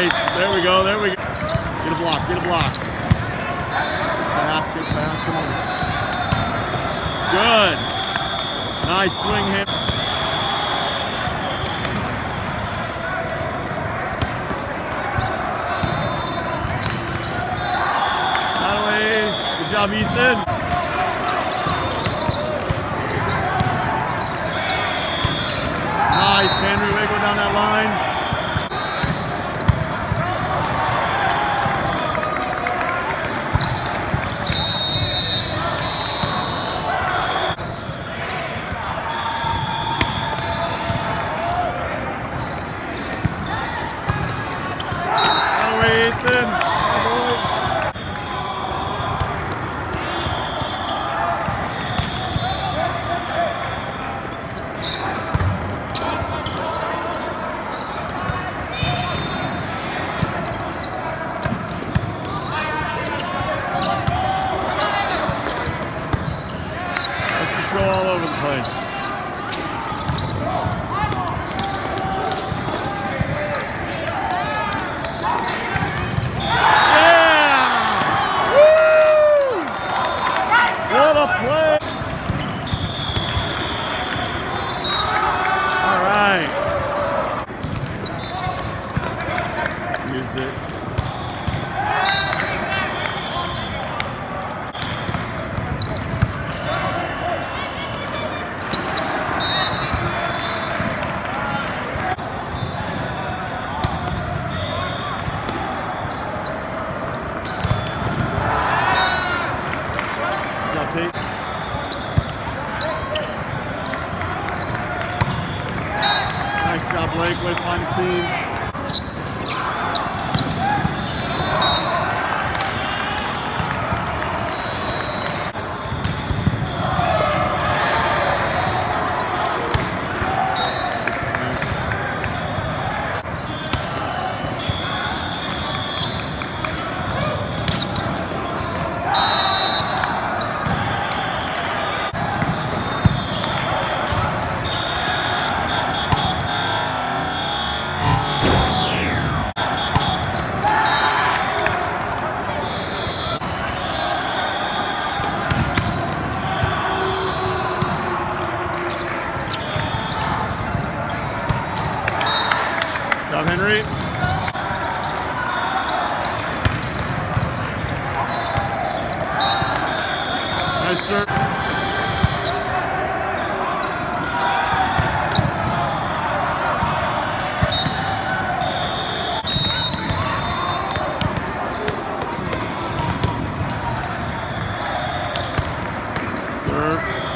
Nice. There we go. There we go. Get a block. Get a block. Basket. Basket. Good. Nice swing hit. Good job, Ethan. Nice, Henry. Go down that line. Natalie, Ethan. Good boy. Let's just go all over the place. Nice job, Blake. Bob Henry. Nice serve. Serve.